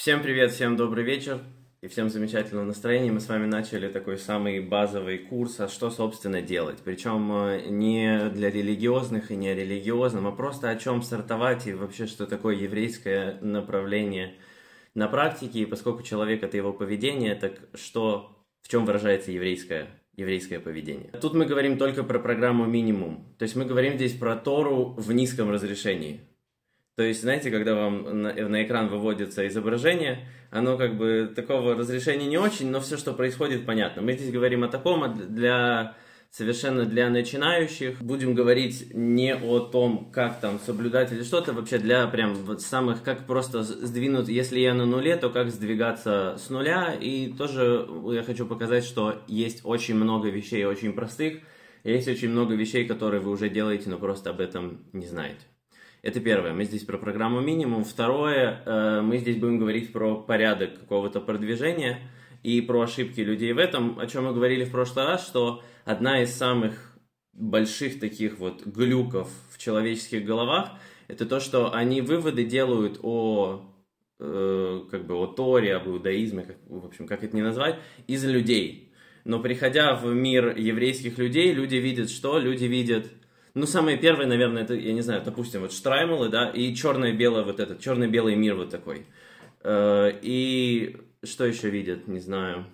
Всем привет, всем добрый вечер и всем замечательного настроения. Мы с вами начали такой самый базовый курс, а что, собственно, делать. Причем э, не для религиозных и не религиозным, а просто о чем стартовать и вообще, что такое еврейское направление на практике. И поскольку человек — это его поведение, так что, в чем выражается еврейское еврейское поведение. Тут мы говорим только про программу минимум. То есть мы говорим здесь про Тору в низком разрешении. То есть, знаете, когда вам на, на экран выводится изображение, оно как бы такого разрешения не очень, но все, что происходит, понятно. Мы здесь говорим о таком, для совершенно для начинающих. Будем говорить не о том, как там соблюдать или что-то, вообще для прям вот самых, как просто сдвинуть, если я на нуле, то как сдвигаться с нуля. И тоже я хочу показать, что есть очень много вещей очень простых, есть очень много вещей, которые вы уже делаете, но просто об этом не знаете. Это первое, мы здесь про программу минимум. Второе, э, мы здесь будем говорить про порядок какого-то продвижения и про ошибки людей в этом, о чем мы говорили в прошлый раз, что одна из самых больших таких вот глюков в человеческих головах, это то, что они выводы делают о э, как бы о Торе, об иудаизме, как, в общем, как это не назвать, из людей. Но приходя в мир еврейских людей, люди видят что? Люди видят ну, самое первое, наверное, это, я не знаю, допустим, вот штраймелы, да, и черно-белое вот этот, черно-белый мир вот такой. Э, и что еще видят, не знаю,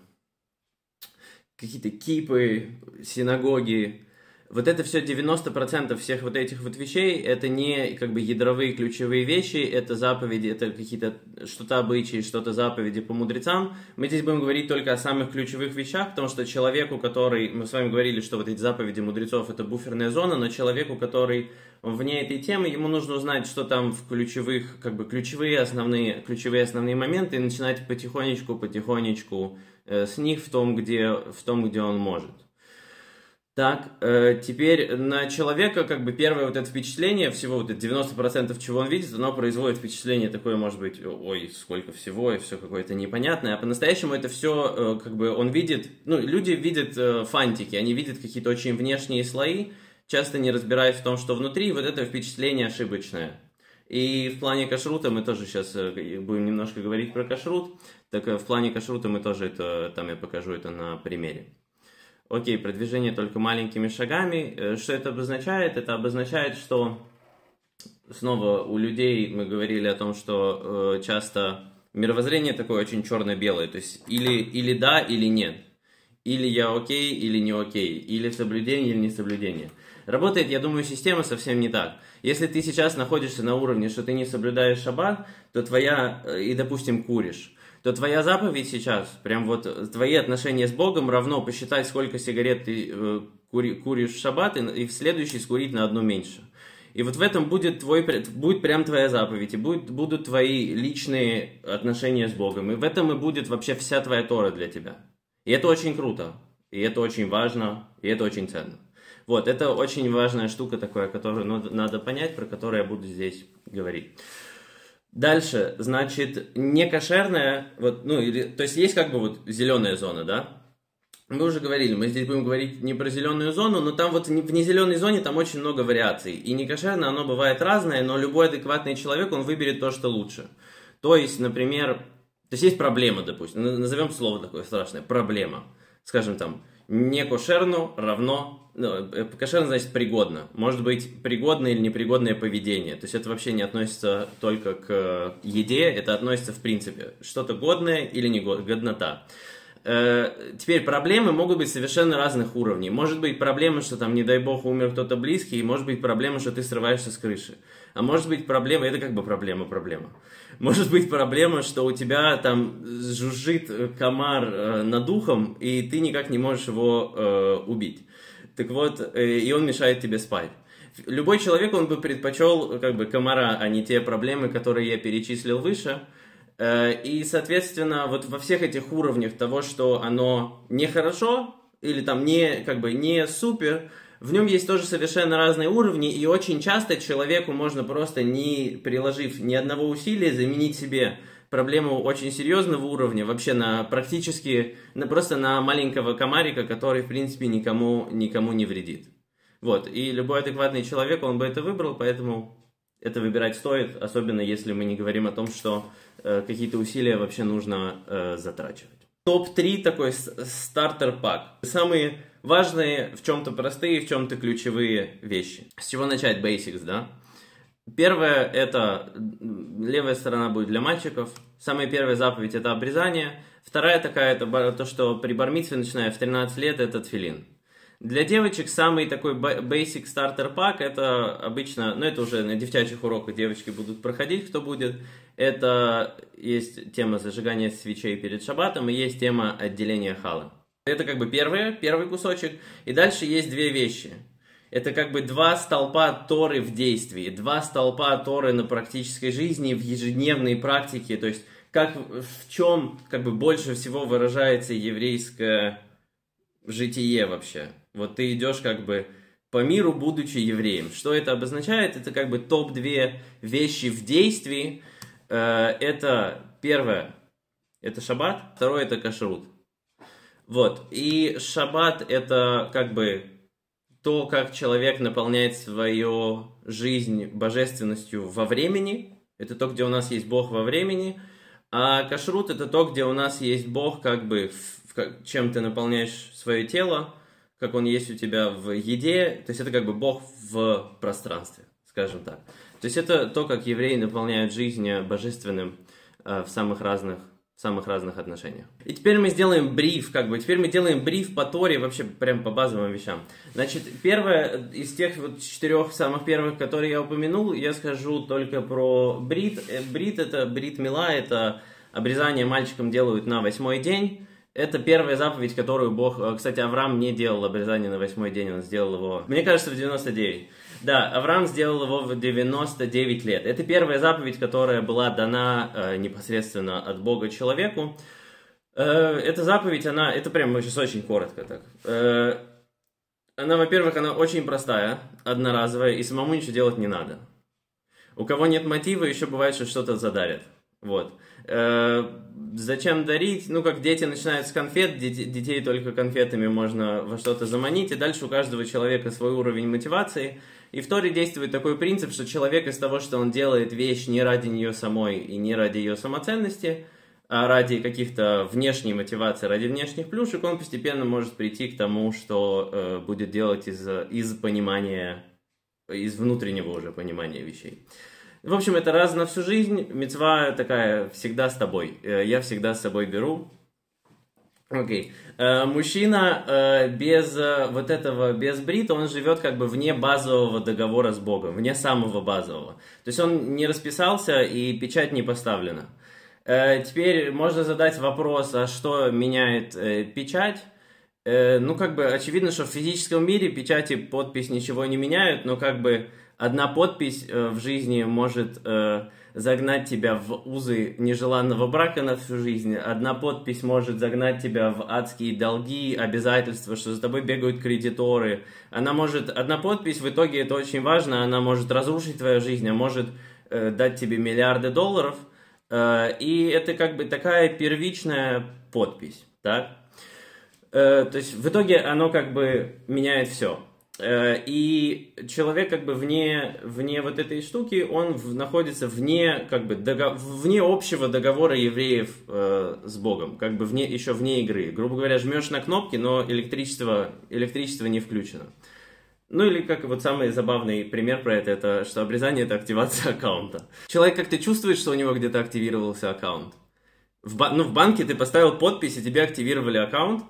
какие-то кипы, синагоги, вот это все 90% всех вот этих вот вещей, это не как бы ядровые ключевые вещи, это заповеди, это какие-то что-то обычаи, что-то заповеди по мудрецам. Мы здесь будем говорить только о самых ключевых вещах, потому что человеку, который, мы с вами говорили, что вот эти заповеди мудрецов это буферная зона, но человеку, который вне этой темы, ему нужно узнать, что там в ключевых, как бы ключевые основные, ключевые основные моменты и начинать потихонечку, потихонечку э, с них в том, где, в том, где он может. Так, э, теперь на человека, как бы, первое вот это впечатление, всего вот это 90% чего он видит, оно производит впечатление такое, может быть, ой, сколько всего, и все какое-то непонятное, а по-настоящему это все, э, как бы, он видит, ну, люди видят э, фантики, они видят какие-то очень внешние слои, часто не разбираясь в том, что внутри, вот это впечатление ошибочное. И в плане кашрута мы тоже сейчас э, будем немножко говорить про кашрут, так э, в плане кашрута мы тоже это, там я покажу это на примере. Окей, продвижение только маленькими шагами. Э, что это обозначает? Это обозначает, что снова у людей мы говорили о том, что э, часто мировоззрение такое очень черно-белое. То есть или, или да, или нет. Или я окей, или не окей. Или соблюдение, или не соблюдение. Работает, я думаю, система совсем не так. Если ты сейчас находишься на уровне, что ты не соблюдаешь шаббат, то твоя, э, и, допустим, куришь, то твоя заповедь сейчас, прям вот твои отношения с Богом равно посчитать, сколько сигарет ты э, кури, куришь в шаббат, и, и в следующий скурить на одну меньше. И вот в этом будет, твой, будет прям твоя заповедь, и будет, будут твои личные отношения с Богом. И в этом и будет вообще вся твоя Тора для тебя. И это очень круто, и это очень важно, и это очень ценно. Вот, это очень важная штука такая, которую надо понять, про которую я буду здесь говорить. Дальше, значит, не кошерная, вот, ну, или, то есть есть как бы вот зеленая зона, да? Мы уже говорили, мы здесь будем говорить не про зеленую зону, но там вот в незеленой зоне там очень много вариаций. И не кошерное оно бывает разное, но любой адекватный человек, он выберет то, что лучше. То есть, например, то есть есть проблема, допустим, назовем слово такое страшное, проблема. Скажем там, не кошерно равно ну, э, кошерно значит пригодно. Может быть пригодное или непригодное поведение. То есть это вообще не относится только к еде, это относится в принципе. Что-то годное или не годнота. Э, теперь проблемы могут быть совершенно разных уровней. Может быть проблема, что там, не дай бог, умер кто-то близкий, и может быть проблема, что ты срываешься с крыши. А может быть проблема, это как бы проблема, проблема. Может быть проблема, что у тебя там жужжит комар э, над ухом, и ты никак не можешь его э, убить. Так вот, э, и он мешает тебе спать. Любой человек, он бы предпочел как бы комара, а не те проблемы, которые я перечислил выше. Э, и, соответственно, вот во всех этих уровнях того, что оно нехорошо или там не, как бы, не супер, в нем есть тоже совершенно разные уровни, и очень часто человеку можно просто, не приложив ни одного усилия, заменить себе проблему очень серьезного уровня, вообще на практически, на, просто на маленького комарика, который, в принципе, никому, никому не вредит. Вот, и любой адекватный человек, он бы это выбрал, поэтому это выбирать стоит, особенно если мы не говорим о том, что э, какие-то усилия вообще нужно э, затрачивать. Топ-3 такой стартер-пак. Самые важные, в чем-то простые, в чем-то ключевые вещи. С чего начать? Basics, да? Первое, это левая сторона будет для мальчиков. Самая первая заповедь это обрезание. Вторая такая, это то, что при бармитве, начиная в 13 лет, это тфилин. Для девочек самый такой basic starter pack это обычно, ну это уже на девчачьих уроках девочки будут проходить, кто будет. Это есть тема зажигания свечей перед шабатом и есть тема отделения хала. Это как бы первый, первый кусочек. И дальше есть две вещи. Это как бы два столпа Торы в действии, два столпа Торы на практической жизни, в ежедневной практике. То есть как, в чем как бы больше всего выражается еврейское житие вообще. Вот ты идешь как бы по миру, будучи евреем. Что это обозначает? Это как бы топ-2 вещи в действии. Э, это первое, это шаббат, второе это кашрут. Вот, и шаббат это как бы то, как человек наполняет свою жизнь божественностью во времени. Это то, где у нас есть Бог во времени. А кашрут это то, где у нас есть Бог, как бы, в, чем ты наполняешь свое тело как он есть у тебя в еде, то есть это как бы Бог в пространстве, скажем так. То есть это то, как евреи наполняют жизнь божественным э, в самых разных в самых разных отношениях. И теперь мы сделаем бриф, как бы, теперь мы делаем бриф по Торе, вообще прям по базовым вещам. Значит, первое из тех вот четырех самых первых, которые я упомянул, я скажу только про брит. Э, брит это, брит мила, это обрезание мальчикам делают на восьмой день. Это первая заповедь, которую Бог... Э, кстати, Авраам не делал обрезание на восьмой день, он сделал его... Мне кажется, в 99. Да, Авраам сделал его в 99 лет. Это первая заповедь, которая была дана э, непосредственно от Бога человеку. Э, эта заповедь, она... Это прям сейчас очень коротко так. Э, она, во-первых, она очень простая, одноразовая, и самому ничего делать не надо. У кого нет мотива, еще бывает, что что-то задарят. Вот. Э, зачем дарить? Ну, как дети начинают с конфет, детей только конфетами можно во что-то заманить, и дальше у каждого человека свой уровень мотивации. И в Торе действует такой принцип, что человек из того, что он делает вещь не ради нее самой и не ради ее самоценности, а ради каких-то внешней мотивации, ради внешних плюшек, он постепенно может прийти к тому, что э, будет делать из, из понимания, из внутреннего уже понимания вещей. В общем, это раз на всю жизнь. Мецва такая всегда с тобой. Э, я всегда с собой беру. Окей. Okay. Э, мужчина э, без вот этого, без брита, он живет как бы вне базового договора с Богом, вне самого базового. То есть он не расписался и печать не поставлена. Теперь можно задать вопрос, а что меняет печать? Ну, как бы очевидно, что в физическом мире печати, подпись ничего не меняют, но как бы Одна подпись э, в жизни может э, загнать тебя в узы нежеланного брака на всю жизнь. Одна подпись может загнать тебя в адские долги, обязательства, что за тобой бегают кредиторы. Она может, одна подпись, в итоге это очень важно, она может разрушить твою жизнь, а может э, дать тебе миллиарды долларов. Э, и это как бы такая первичная подпись, так? Э, то есть в итоге оно как бы меняет все. Э, и человек как бы вне, вне вот этой штуки, он в, находится вне, как бы, дого, вне общего договора евреев э, с Богом, как бы вне, еще вне игры. Грубо говоря, жмешь на кнопки, но электричество, электричество не включено. Ну или как вот самый забавный пример про это, это что обрезание это активация аккаунта. Человек как-то чувствует, что у него где-то активировался аккаунт. В, ну, в банке ты поставил подпись, и тебе активировали аккаунт,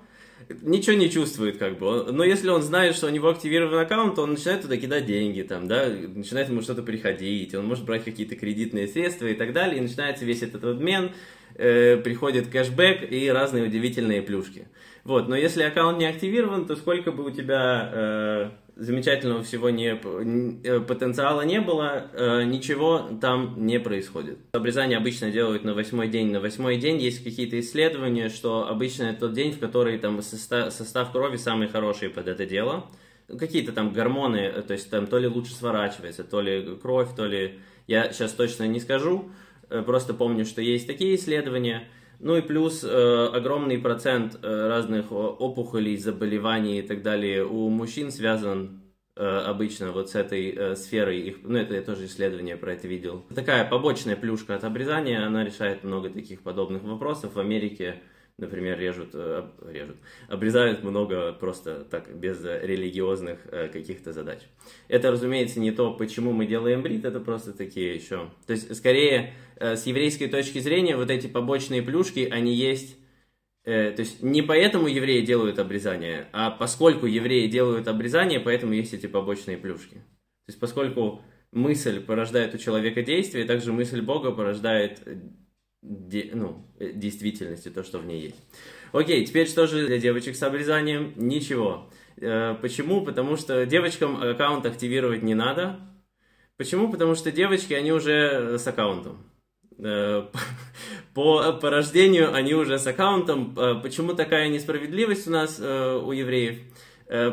ничего не чувствует, как бы. Но если он знает, что у него активирован аккаунт, он начинает туда кидать деньги, там, да, начинает ему что-то приходить, он может брать какие-то кредитные средства и так далее, и начинается весь этот обмен, э, приходит кэшбэк и разные удивительные плюшки. Вот, но если аккаунт не активирован, то сколько бы у тебя э, замечательного всего не, э, потенциала не было, э, ничего там не происходит. Обрезание обычно делают на восьмой день. На восьмой день есть какие-то исследования, что обычно это тот день, в который там состав, состав крови самый хороший под это дело. Какие-то там гормоны, э, то есть там то ли лучше сворачивается, то ли кровь, то ли... Я сейчас точно не скажу, просто помню, что есть такие исследования. Ну и плюс э, огромный процент э, разных опухолей, заболеваний и так далее у мужчин связан обычно вот с этой э, сферой их, ну это я тоже исследование про это видел. Такая побочная плюшка от обрезания, она решает много таких подобных вопросов. В Америке например, режут, э, режут, обрезают много просто так, без религиозных э, каких-то задач. Это, разумеется, не то, почему мы делаем брит, это просто такие еще... То есть, скорее, э, с еврейской точки зрения, вот эти побочные плюшки, они есть... То есть, не поэтому евреи делают обрезание, а поскольку евреи делают обрезание, поэтому есть эти побочные плюшки. То есть, поскольку мысль порождает у человека действие, также мысль Бога порождает де, ну, э, действительности, то, что в ней есть. Окей, теперь что же для девочек с обрезанием? Ничего. Э, почему? Потому что девочкам аккаунт активировать не надо. Почему? Потому что девочки, они уже с аккаунтом. Э, по, по рождению они уже с аккаунтом. Почему такая несправедливость у нас, у евреев?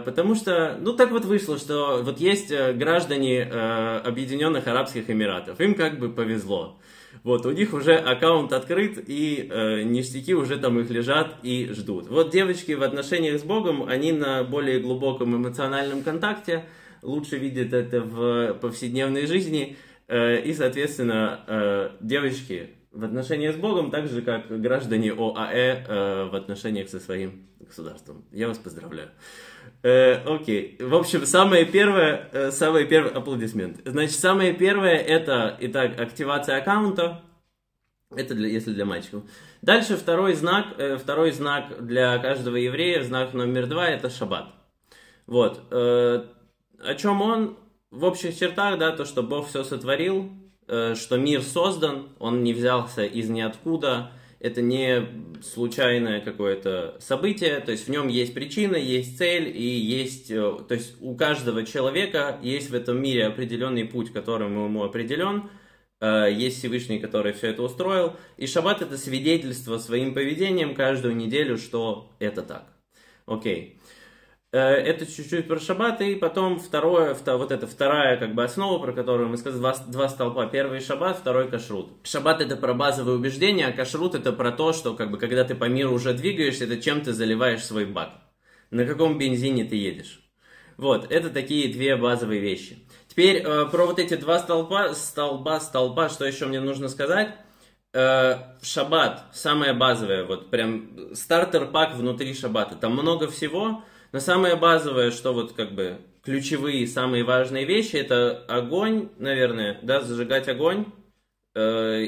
Потому что, ну так вот вышло, что вот есть граждане Объединенных Арабских Эмиратов, им как бы повезло. Вот, у них уже аккаунт открыт, и э, ништяки уже там их лежат и ждут. Вот девочки в отношениях с Богом, они на более глубоком эмоциональном контакте, лучше видят это в повседневной жизни, э, и, соответственно, э, девочки в отношениях с Богом, так же, как граждане ОАЭ э, в отношениях со своим государством. Я вас поздравляю. Э, окей. В общем, самое первое, э, самое первое, аплодисмент. Значит, самое первое это, итак, активация аккаунта. Это для, если для мальчиков. Дальше второй знак, э, второй знак для каждого еврея, знак номер два, это шаббат. Вот. О чем он? В общих чертах, да, то, что Бог все сотворил, что мир создан, он не взялся из ниоткуда, это не случайное какое-то событие, то есть в нем есть причина, есть цель и есть, э, то есть у каждого человека есть в этом мире определенный путь, которым ему определен, э, есть Всевышний, который все это устроил, и шаббат это свидетельство своим поведением каждую неделю, что это так. Окей. Э, это чуть-чуть про шаббат, и потом второе, вот эта вторая как бы основа, про которую мы сказали, два, два столпа. Первый шаббат, второй кашрут. Шаббат это про базовые убеждения, а кашрут это про то, что как бы когда ты по миру уже двигаешься, это чем ты заливаешь свой бак. На каком бензине ты едешь. Вот, это такие две базовые вещи. Теперь э, про вот эти два столпа, столба, столпа, что еще мне нужно сказать. Э, шаббат, самое базовое, вот прям стартер-пак внутри шаббата. Там много всего, но самое базовое, что вот как бы ключевые, самые важные вещи, это огонь, наверное, да, зажигать огонь, э,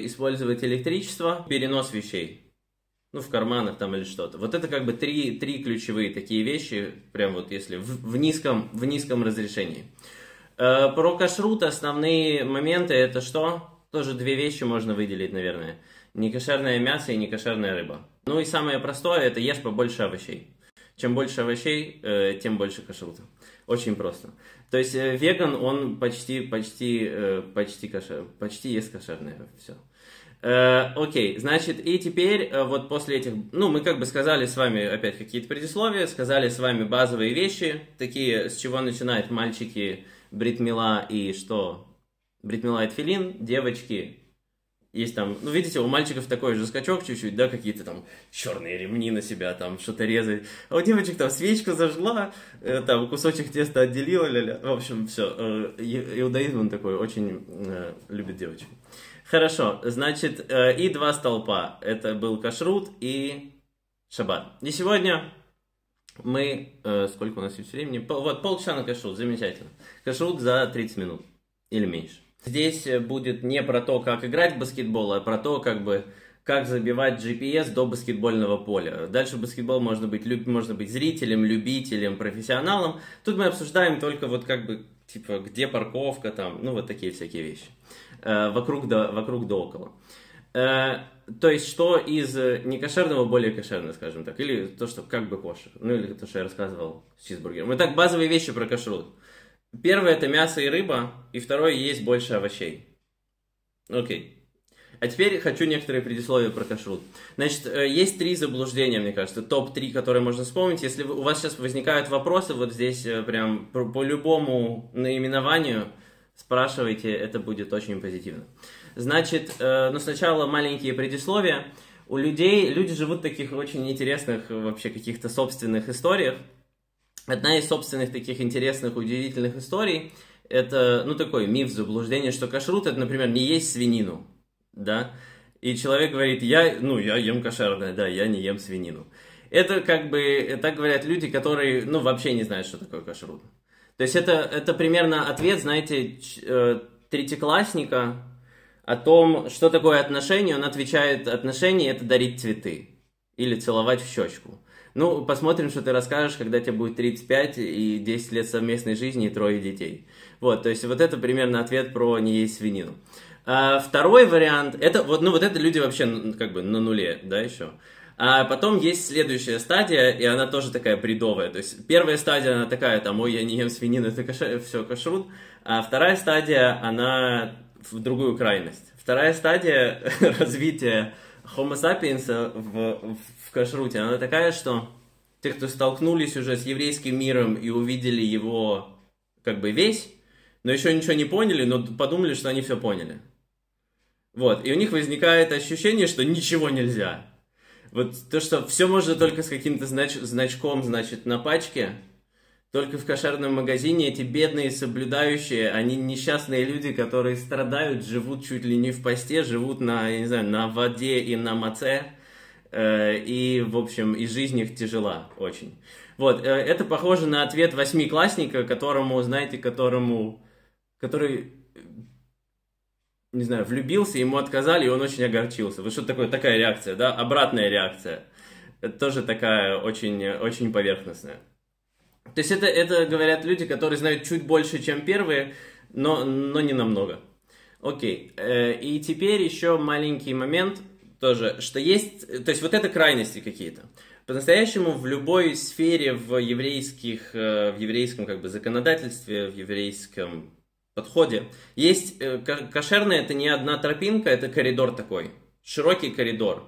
использовать электричество, перенос вещей. Ну, в карманах там или что-то. Вот это как бы три, три ключевые такие вещи, прям вот если в, в, низком, в низком разрешении. Э, про кашрут основные моменты это что? Тоже две вещи можно выделить, наверное. Некошерное мясо и некошерная рыба. Ну и самое простое, это ешь побольше овощей. Чем больше овощей, э, тем больше кашрута. Очень просто. То есть э, веган, он почти, почти, э, почти кошер, почти ест кошерное все. Окей, значит, и теперь вот после этих, ну, мы как бы сказали с вами опять какие-то предисловия, сказали с вами базовые вещи, такие, с чего начинают мальчики бритмила и что? Бритмила и тфилин, девочки есть там, ну, видите, у мальчиков такой же скачок чуть-чуть, да, какие-то там черные ремни на себя, там, что-то резать. А у девочек там свечку зажгла, э, там, кусочек теста отделила, ля-ля. В общем, все. Э, иудаизм, он такой, очень э, любит девочек. Хорошо, значит, э, и два столпа. Это был кашрут и шаббат. И сегодня мы, э, сколько у нас есть времени? Пол, вот, полчаса на кашрут, замечательно. Кашрут за 30 минут или меньше. Здесь э, будет не про то, как играть в баскетбол, а про то, как бы, как забивать GPS до баскетбольного поля. Дальше баскетбол можно быть, можно быть зрителем, любителем, профессионалом. Тут мы обсуждаем только вот как бы, типа, где парковка там, ну вот такие всякие вещи. Э, вокруг да, вокруг да около. Э, то есть, что из некошерного более кошерное, скажем так, или то, что как бы кошер, ну или то, что я рассказывал с чизбургером. Итак, базовые вещи про кашрут. Первое это мясо и рыба, и второе есть больше овощей. Окей. А теперь хочу некоторые предисловия про кашрут. Значит, э, есть три заблуждения, мне кажется, топ-3, которые можно вспомнить. Если у вас сейчас возникают вопросы, вот здесь э, прям по, любому наименованию спрашивайте, это будет очень позитивно. Значит, э, ну сначала маленькие предисловия. У людей, люди живут в таких очень интересных вообще каких-то собственных историях. Одна из собственных таких интересных, удивительных историй, это, ну, такой миф, заблуждение, что кашрут, это, например, не есть свинину, да, и человек говорит, я, ну, я ем кошерное, да, я не ем свинину. Это как бы, так говорят люди, которые, ну, вообще не знают, что такое кашрут. То есть это, это примерно ответ, знаете, э, третьеклассника о том, что такое отношения. Он отвечает, отношения – это дарить цветы или целовать в щечку. Ну, посмотрим, что ты расскажешь, когда тебе будет 35 и 10 лет совместной жизни и трое детей. Вот, то есть вот это примерно ответ про не есть свинину. А второй вариант, это вот, ну вот это люди вообще как бы на нуле, да, еще. А потом есть следующая стадия, и она тоже такая бредовая. То есть первая стадия, она такая, там, ой, я не ем свинину, это кашер, все кашрут. А вторая стадия, она в другую крайность. Вторая стадия развития Homo sapiens в, в кашруте, она такая, что те, кто столкнулись уже с еврейским миром и увидели его как бы весь, но еще ничего не поняли, но подумали, что они все поняли. Вот, и у них возникает ощущение, что ничего нельзя. Вот то, что все можно только с каким-то знач значком, значит, на пачке, только в кошерном магазине эти бедные соблюдающие, они несчастные люди, которые страдают, живут чуть ли не в посте, живут на, я не знаю, на воде и на маце, и, в общем, и жизнь их тяжела очень. Вот, э, это похоже на ответ восьмиклассника, которому, знаете, которому, который не знаю, влюбился, ему отказали, и он очень огорчился. Вот что такое такая реакция, да? Обратная реакция. Это тоже такая очень, очень поверхностная. То есть это, это говорят люди, которые знают чуть больше, чем первые, но, но не намного. Окей. Э, и теперь еще маленький момент тоже, что есть, то есть вот это крайности какие-то. По-настоящему в любой сфере в еврейских, э, в еврейском как бы законодательстве, в еврейском подходе. Есть э, кошерное, это не одна тропинка, это коридор такой, широкий коридор.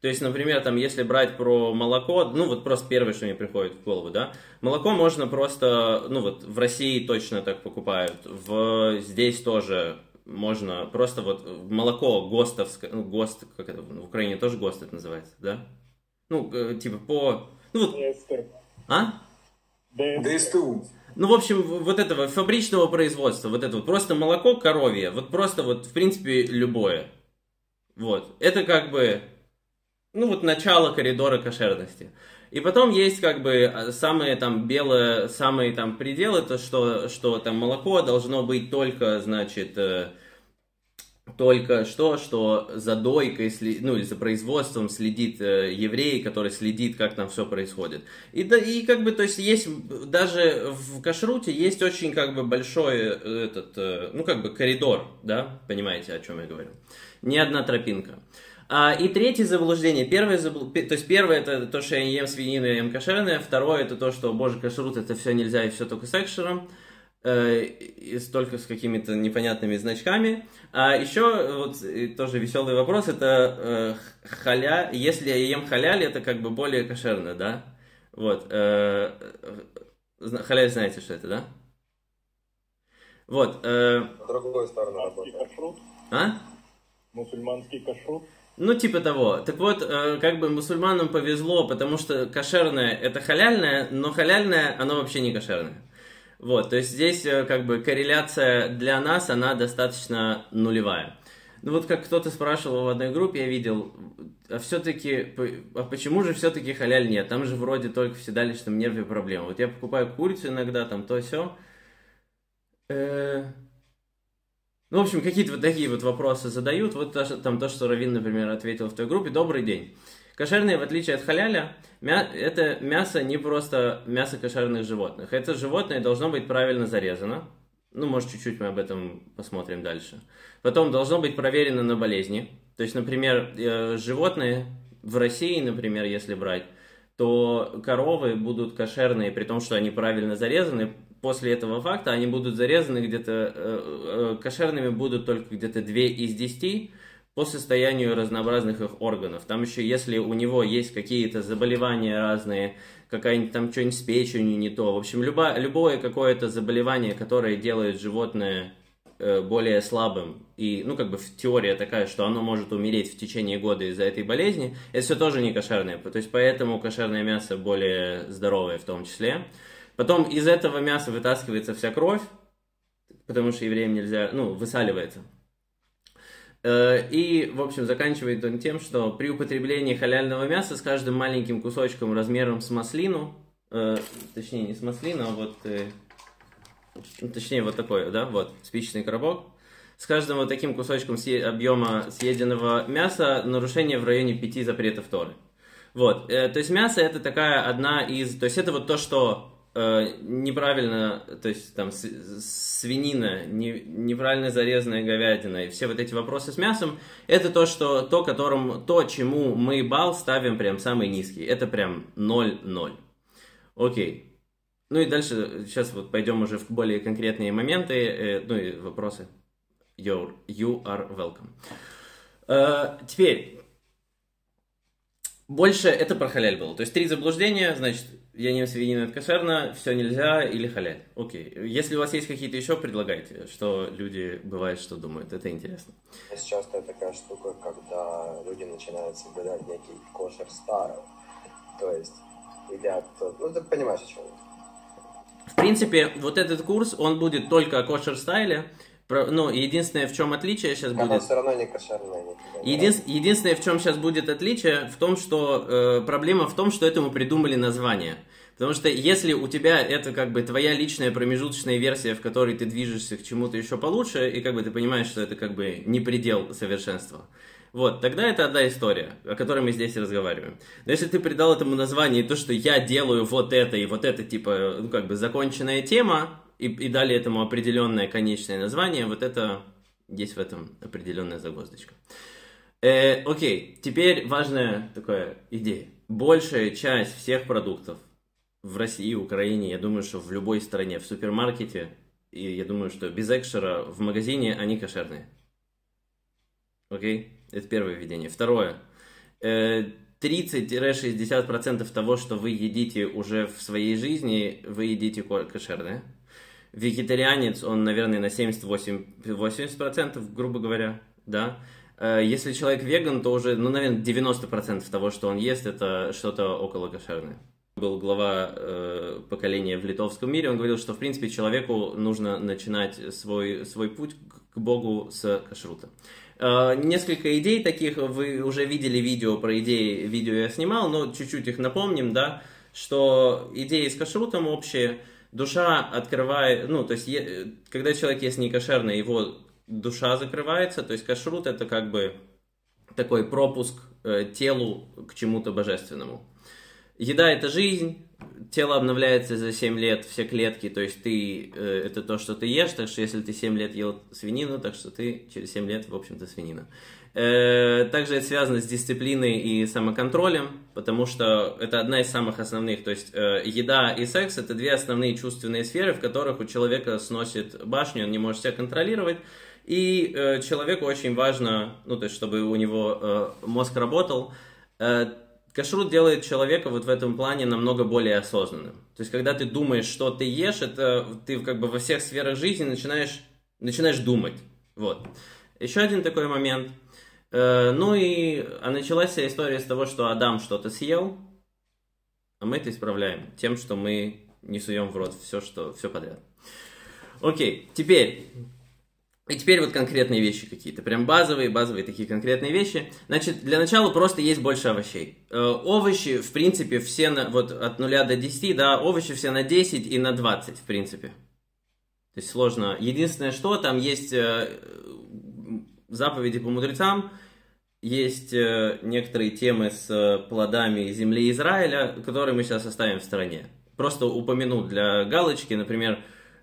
То есть, например, там, если брать про молоко, ну вот просто первое, что мне приходит в голову, да, молоко можно просто, ну вот в России точно так покупают, в здесь тоже можно просто вот молоко ГОСТовское, ну ГОСТ, как это в Украине тоже ГОСТ это называется, да? Ну, э, типа по... Ну вот... А? ДСТУ. Ну, в общем, вот этого фабричного производства, вот это вот просто молоко коровье, вот просто вот, в принципе, любое. Вот. Это как бы, ну, вот начало коридора кошерности. И потом есть как бы а, самые там белые, самые там пределы, то что, что там молоко должно быть только, значит, э, только что, что за дойкой, ну или за производством следит э, еврей, который следит, как там все происходит. И, да, и как бы, то есть есть, даже в кашруте есть очень как бы большой э, этот, э, ну как бы коридор, да, понимаете, о чем я говорю. Не одна тропинка. А, и третье заблуждение. Первое, забл... то есть первое это то, что я ем свинину, я ем кошерное. Второе это то, что, боже, кашрут это все нельзя и все только с экшером э, только с какими-то непонятными значками. А еще вот тоже веселый вопрос, это э, халя, если я ем халяль, это как бы более кошерно, да? Вот. Э, халяль знаете, что это, да? Вот. Э, другой стороны кашрут? А? Мусульманский кашрут? Ну, типа того. Так вот, э, как бы мусульманам повезло, потому что кошерное это халяльное, но халяльное, оно вообще не кошерное. Вот, то есть здесь э, как бы корреляция для нас, она достаточно нулевая. Ну вот как кто-то спрашивал в одной группе, я видел, а все-таки, а почему же все-таки халяль нет? Там же вроде только в седалищном нерве проблема. Вот я покупаю курицу иногда, там то все. Э... Ну, в общем, какие-то вот такие вот вопросы задают. Вот там то, что Равин, например, ответил в той группе. Добрый день. Кошерные, в отличие от халяля, мя это мясо не просто мясо кошерных животных. Это животное должно быть правильно зарезано. Ну, может, чуть-чуть мы об этом посмотрим дальше. Потом должно быть проверено на болезни. То есть, например, э, животные в России, например, если брать, то коровы будут кошерные, при том, что они правильно зарезаны. После этого факта они будут зарезаны где-то, э, э, кошерными будут только где-то 2 из 10, по состоянию разнообразных их органов. Там еще, если у него есть какие-то заболевания разные, какая-нибудь там что-нибудь с печенью не то. В общем, любо, любое какое-то заболевание, которое делает животное э, более слабым, и, ну, как бы теория такая, что оно может умереть в течение года из-за этой болезни, это все тоже не кошерное. То есть, поэтому кошерное мясо более здоровое в том числе. Потом из этого мяса вытаскивается вся кровь, потому что евреям нельзя, ну, высаливается. Э, и, в общем, заканчивает он тем, что при употреблении халяльного мяса с каждым маленьким кусочком размером с маслину, э, точнее не с маслину, а вот, э, ну, точнее вот такой, да, вот, спичечный коробок, с каждым вот таким кусочком объема съеденного мяса нарушение в районе пяти запретов Торы. Вот, то есть мясо это такая одна из, то есть это вот то, что неправильно, то есть там свинина, не, неправильно зарезанная говядина и все вот эти вопросы с мясом, это то, что, то, которым, то, чему мы бал ставим прям самый низкий. Это прям 0-0. Окей. Ну и дальше, сейчас вот пойдем уже в более конкретные моменты, э, ну и вопросы. You're, you are welcome. Э, теперь, больше это про халяль было. То есть три заблуждения, значит, я не свинина, это кошерно, все нельзя или халяль. Окей. Если у вас есть какие-то еще, предлагайте, что люди, бывает, что думают. Это интересно. Есть часто такая штука, когда люди начинают соблюдать некий кошер стайл. То есть едят... Ну, ты понимаешь, о чем В принципе, вот этот курс, он будет только о кошер-стайле, ну, единственное, в чем отличие сейчас Она будет... все равно не кошерная. Един... Единственное, в чем сейчас будет отличие, в том, что э, проблема в том, что этому придумали название. Потому что если у тебя это как бы твоя личная промежуточная версия, в которой ты движешься к чему-то еще получше, и как бы ты понимаешь, что это как бы не предел совершенства, вот, тогда это одна история, о которой мы здесь и разговариваем. Но если ты придал этому название то, что я делаю вот это и вот это, типа, ну, как бы законченная тема, и, и дали этому определенное конечное название, вот это есть в этом определенная загвоздочка. Э, окей, теперь важная такая идея. Большая часть всех продуктов в России, Украине, я думаю, что в любой стране, в супермаркете, и я думаю, что без экшера в магазине они кошерные. Окей? Это первое введение. Второе. 30-60% э, того, что вы едите уже в своей жизни, вы едите кошерное вегетарианец, он, наверное, на 78-80%, грубо говоря, да. Э, если человек веган, то уже, ну, наверное, 90% того, что он ест, это что-то около кошерное. Был глава э, поколения в литовском мире, он говорил, что, в принципе, человеку нужно начинать свой, свой путь к Богу с кашрута. Э, несколько идей таких, вы уже видели видео про идеи, видео я снимал, но чуть-чуть их напомним, да, что идеи с кашрутом общие – душа открывает, ну, то есть, когда человек ест некошерно, его душа закрывается, то есть кашрут это как бы такой пропуск э, телу к чему-то божественному. Еда это жизнь, тело обновляется за 7 лет, все клетки, то есть ты, э, это то, что ты ешь, так что если ты 7 лет ел свинину, так что ты через 7 лет, в общем-то, свинина. Э, также это связано с дисциплиной и самоконтролем, потому что это одна из самых основных. То есть э, еда и секс это две основные чувственные сферы, в которых у человека сносит башню, он не может себя контролировать. И э, человеку очень важно, ну то есть, чтобы у него мозг работал. Кашрут делает человека вот в этом плане намного более осознанным. То есть, когда ты думаешь, что ты ешь, это ты как бы во всех сферах жизни начинаешь, начинаешь думать. Вот. Еще один такой момент – Э, ну и а началась вся история с того, что Адам что-то съел, а мы это исправляем тем, что мы не суем в рот все, что, все подряд. Окей, теперь, и теперь вот конкретные вещи какие-то, прям базовые, базовые такие конкретные вещи. Значит, для начала просто есть больше овощей. Э, овощи, в принципе, все на, вот от 0 до 10, да, овощи все на 10 и на 20, в принципе. То есть сложно. Единственное, что там есть э, заповеди по мудрецам, есть э, некоторые темы с э, плодами земли Израиля, которые мы сейчас оставим в стороне. Просто упомяну для галочки, например,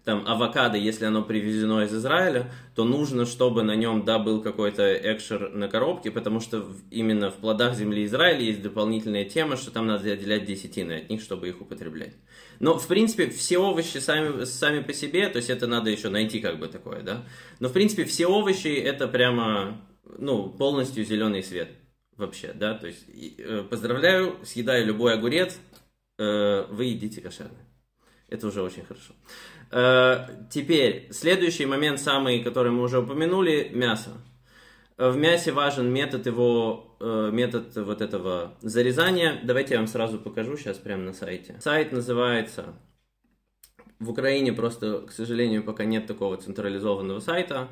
там авокадо, если оно привезено из Израиля, то нужно, чтобы на нем, да, был какой-то экшер на коробке, потому что именно в плодах земли Израиля есть дополнительная тема, что там надо отделять десятины от них, чтобы их употреблять. Но, в принципе, все овощи сами, сами по себе, то есть это надо еще найти как бы такое, да. Но, в принципе, все овощи это прямо ну, полностью зеленый свет вообще, да, то есть э, поздравляю, съедая любой огурец, э, вы едите кошерный. Это уже очень хорошо. Э, теперь, следующий момент, самый, который мы уже упомянули, мясо. В мясе важен метод его, метод вот этого зарезания. Давайте я вам сразу покажу сейчас прямо на сайте. Сайт называется В Украине просто, к сожалению, пока нет такого централизованного сайта.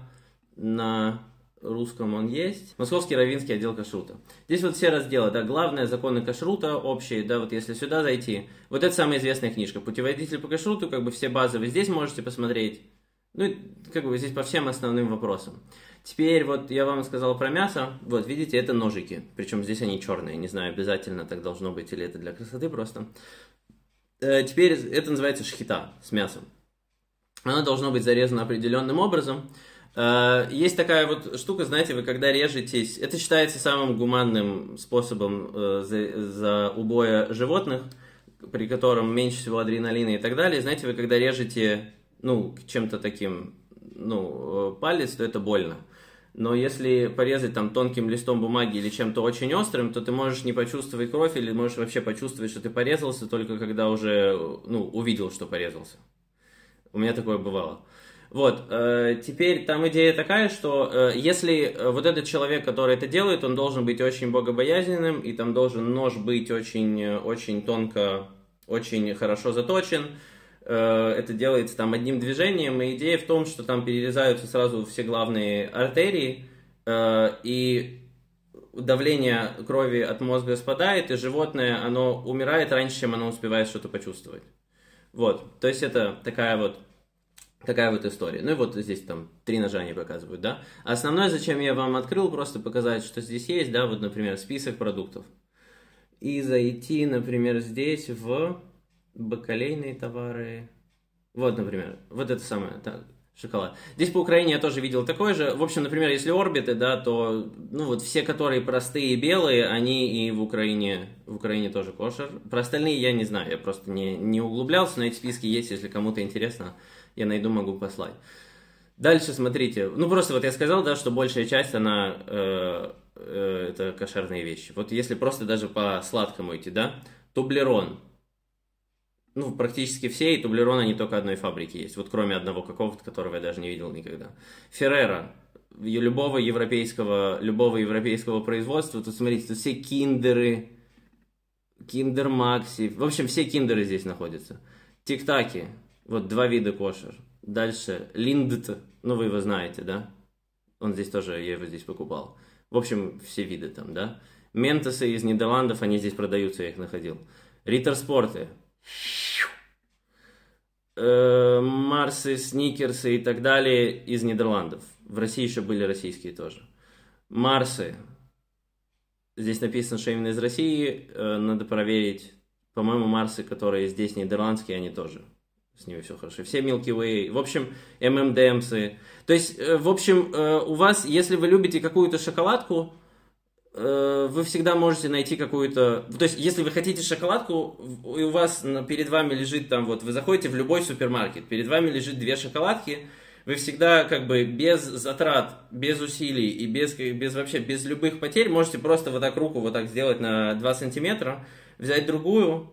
На русском он есть. Московский равинский отдел кашрута. Здесь вот все разделы, да, главное, законы кашрута общие, да, вот если сюда зайти, вот это самая известная книжка, путеводитель по кашруту, как бы все базовые здесь можете посмотреть, ну, как бы здесь по всем основным вопросам. Теперь вот я вам сказал про мясо, вот видите, это ножики, причем здесь они черные, не знаю, обязательно так должно быть или это для красоты просто. Э, теперь это называется шхита с мясом. Оно должно быть зарезано определенным образом, Э, есть такая вот штука, знаете, вы когда режетесь, это считается самым гуманным способом э, за, за убоя животных, при котором меньше всего адреналина и так далее. Знаете, вы когда режете, ну, чем-то таким, ну, э, палец, то это больно. Но если порезать там тонким листом бумаги или чем-то очень острым, то ты можешь не почувствовать кровь или можешь вообще почувствовать, что ты порезался только когда уже, ну, увидел, что порезался. У меня такое бывало. Вот, э, теперь там идея такая, что э, если э, вот этот человек, который это делает, он должен быть очень богобоязненным, и там должен нож быть очень, э, очень тонко, очень хорошо заточен, э, это делается там одним движением, и идея в том, что там перерезаются сразу все главные артерии, э, и давление крови от мозга спадает, и животное, оно умирает раньше, чем оно успевает что-то почувствовать. Вот, то есть это такая вот Такая вот история. Ну и вот здесь там три ножа они показывают, да. Основное, зачем я вам открыл, просто показать, что здесь есть, да, вот, например, список продуктов. И зайти, например, здесь в бакалейные товары. Вот, например, вот это самое, так, шоколад. Здесь по Украине я тоже видел такой же. В общем, например, если орбиты, да, то, ну вот все, которые простые и белые, они и в Украине, в Украине тоже кошер. Про остальные я не знаю, я просто не, не углублялся, но эти списки есть, если кому-то интересно я найду, могу послать. Дальше смотрите, ну просто вот я сказал, да, что большая часть, она, э, э, это кошерные вещи. Вот если просто даже по сладкому идти, да, тублерон, ну, практически все, и тублерон, они только одной фабрики есть, вот кроме одного какого-то, которого я даже не видел никогда. Феррера, любого европейского, любого европейского производства, тут смотрите, тут все киндеры, киндер макси, в общем, все киндеры здесь находятся. Тик-таки, вот два вида кошер. Дальше линдт, ну вы его знаете, да? Он здесь тоже, я его здесь покупал. В общем, все виды там, да? Ментосы из Нидерландов, они здесь продаются, я их находил. Риттерспорты. Э, Марсы, Сникерсы и так далее из Нидерландов. В России еще были российские тоже. Марсы. Здесь написано, что именно из России. Э, надо проверить. По-моему, Марсы, которые здесь нидерландские, они тоже с ними все хорошо. Все Milky Way, в общем, M&M's'ы. То есть, э, в общем, у вас, если вы любите какую-то шоколадку, вы всегда можете найти какую-то... То есть, если вы хотите шоколадку, и у вас перед вами лежит там вот, вы заходите в любой супермаркет, перед вами лежит две шоколадки, вы всегда как бы без затрат, без усилий и без, без вообще, без любых потерь можете просто вот так руку вот так сделать на 2 сантиметра, взять другую,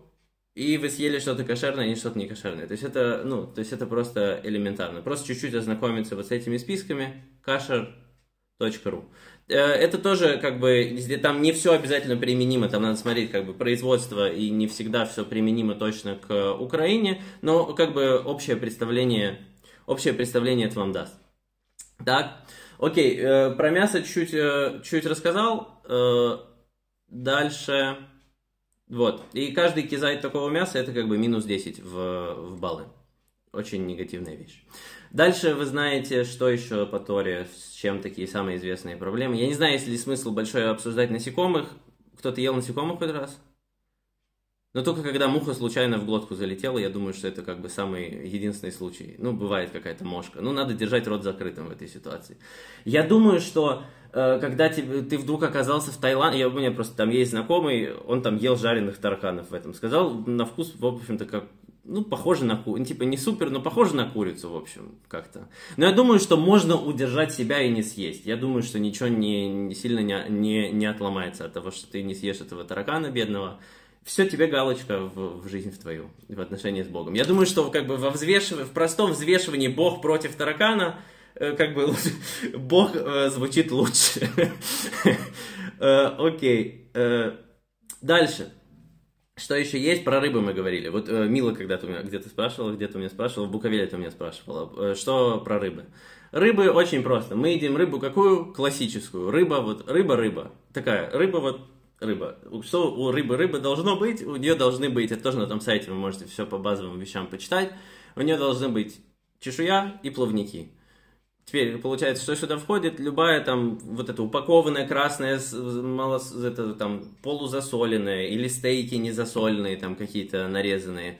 и вы съели что-то кошерное, а не что-то не кошерное. То есть это, ну, то есть это просто элементарно. Просто чуть-чуть ознакомиться вот с этими списками kasher.ru. Э, это тоже как бы, там не все обязательно применимо, там надо смотреть как бы производство и не всегда все применимо точно к Украине, но как бы общее представление, общее представление это вам даст. Так, окей, э, про мясо чуть, э, чуть рассказал, дальше... Вот. И каждый кизайт такого мяса это как бы минус 10 в, в баллы. Очень негативная вещь. Дальше вы знаете, что еще по Торе, с чем такие самые известные проблемы. Я не знаю, есть ли смысл большой обсуждать насекомых. Кто-то ел насекомых хоть раз? Но только когда муха случайно в глотку залетела, я думаю, что это как бы самый единственный случай. Ну, бывает какая-то мошка. Ну, надо держать рот закрытым в этой ситуации. Я думаю, что э, когда ты, ты вдруг оказался в Таиланде, я, у меня просто там есть знакомый, он там ел жареных тараканов в этом. Сказал, на вкус, в общем-то, как ну, похоже на курицу, типа не супер, но похоже на курицу, в общем, как-то. Но я думаю, что можно удержать себя и не съесть. Я думаю, что ничего не, не сильно не, не, не отломается от того, что ты не съешь этого таракана бедного все тебе галочка в, в жизнь в твою, в отношении с Богом. Я думаю, что как бы во взвешивании, в простом взвешивании Бог против таракана, э, как бы Бог э, звучит лучше. Э, окей. Дальше. Что еще есть? Про рыбы мы говорили. Вот э, Мила когда-то где-то спрашивала, где-то меня спрашивала, в Буковеле ты меня спрашивала. Э, что про рыбы? Рыбы очень просто. Мы едим рыбу какую? Классическую. Рыба, вот, рыба-рыба. Такая, рыба вот, рыба. Что у рыбы рыба должно быть? У нее должны быть, это тоже на том сайте вы можете все по базовым вещам почитать. У нее должны быть чешуя и плавники. Теперь получается, что сюда входит любая там вот эта упакованная красная, мало, это, там, полузасоленная или стейки незасоленные там какие-то нарезанные.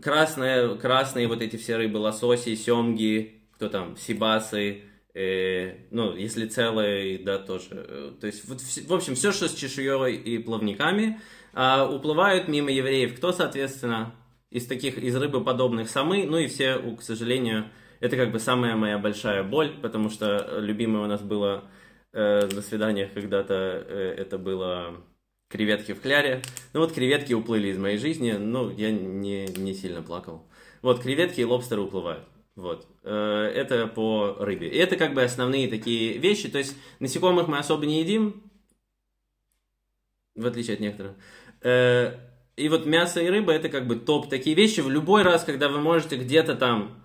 Красная, красные вот эти все рыбы, лососи, семги, кто там, сибасы, э, ну, если целые, да, тоже. То есть, вот, в общем, все, что с чешуей и плавниками, а уплывают мимо евреев. Кто, соответственно, из таких, из рыбоподобных самы, ну и все, к сожалению, это как бы самая моя большая боль, потому что любимое у нас было э, на свиданиях когда-то, э, это было креветки в кляре. Ну вот креветки уплыли из моей жизни, ну я не, не сильно плакал. Вот креветки и лобстеры уплывают. Вот. Э, это по рыбе. И это как бы основные такие вещи. То есть насекомых мы особо не едим, в отличие от некоторых. Э, и вот мясо и рыба это как бы топ такие вещи. В любой раз, когда вы можете где-то там